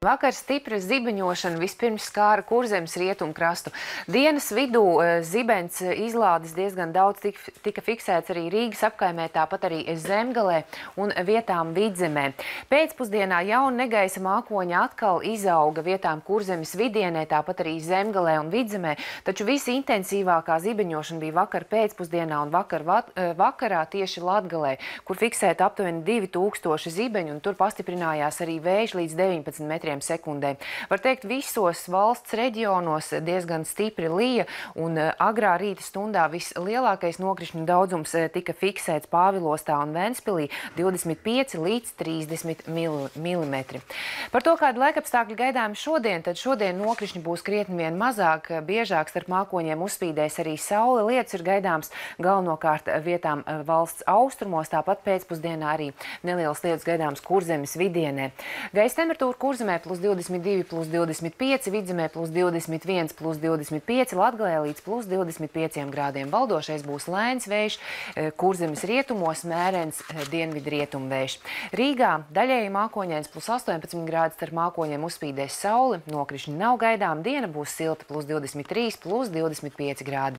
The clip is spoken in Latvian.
Vakar stipra zibeņošana vispirms skāra kurzemes rietumkrastu. Dienas vidū eh, zibens izlādes diezgan daudz tika, fiksēts arī Rīgas apkaimē, tāpat arī Zemgalē un vietām vidzemē. Pēcpusdienā jauna negaisa mākoņa atkal izauga vietām kurzemes vidienē, tāpat arī Zemgalē un vidzemē, taču visintensīvākā zibeņošana bija vakar pēcpusdienā un vakar eh, vakarā tieši Latgalē, kur fiksēta aptuveni 2000 zibeņu un tur pastiprinājās arī vējš līdz 19 metriem metriem sekundē. Var teikt, visos valsts reģionos diezgan stipri lija un eh, agrā rīta stundā vislielākais nokrišņu daudzums eh, tika fiksēts Pāvilostā un Ventspilī 25 līdz 30 mm. Par to, kāda laikapstākļi gaidām šodien, tad šodien nokrišņi būs krietni vien mazāk, biežāk starp mākoņiem uzspīdēs arī saule. Lietas ir gaidāms galvenokārt vietām eh, valsts austrumos, tāpat pēcpusdienā arī nelielas lietas gaidāms kurzemes vidienē. Gaisa temperatūra kurzemē plus 22, plus 25, vidzemē plus 21, plus 25, Latgalē līdz plus 25 grādiem. Valdošais būs lēns vējš, eh, kurzemes rietumos mērens eh, dienvidu rietumu vējš. Rīgā daļēji mākoņains plus 18 grādi starp mākoņiem uzspīdēs sauli, nokrišņi nav gaidām, diena būs silta plus 23, plus 25 grādi.